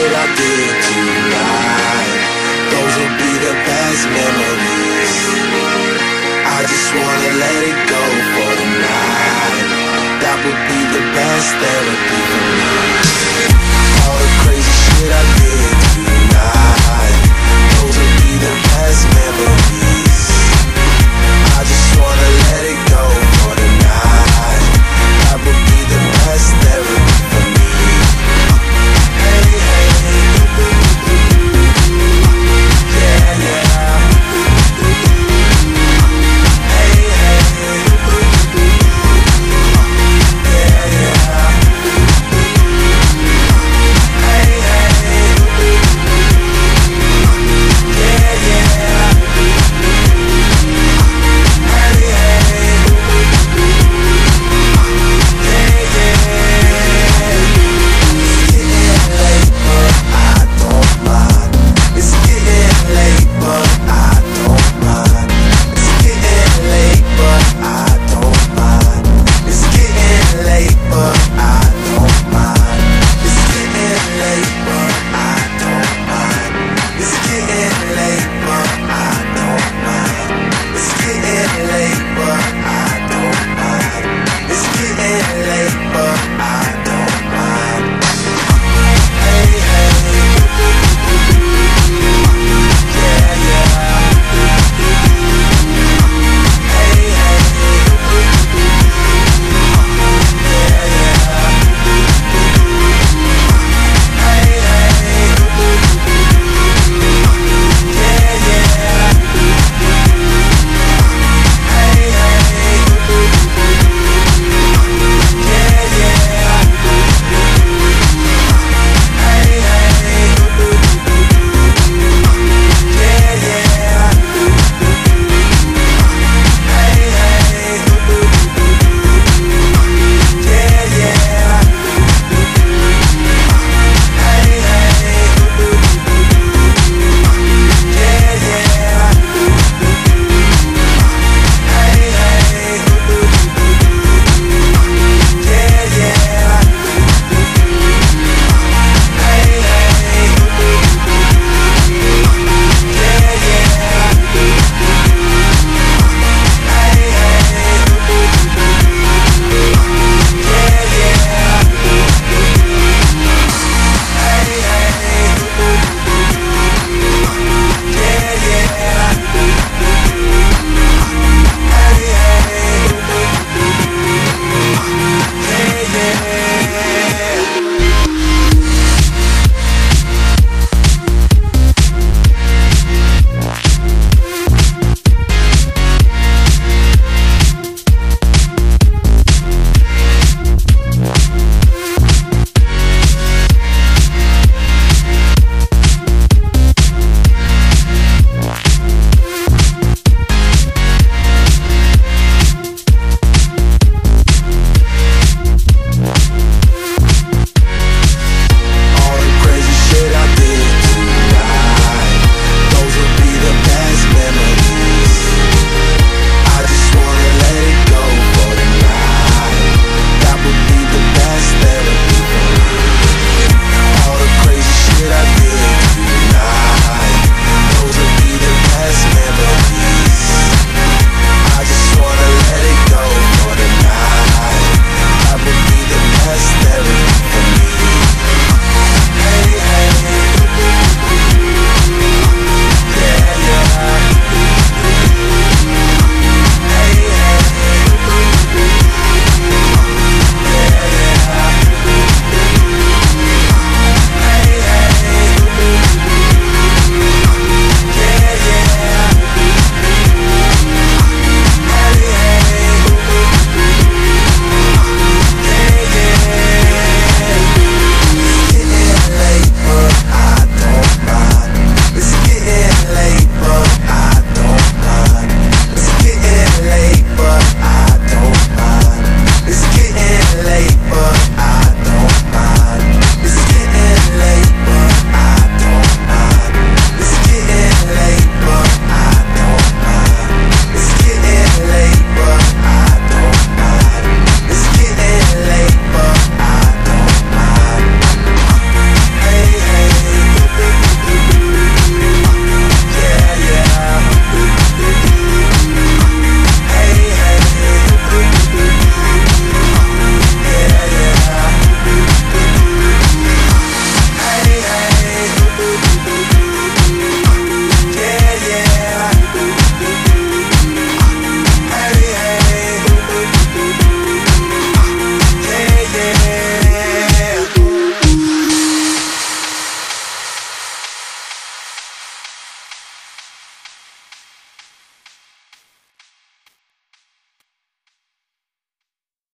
I did you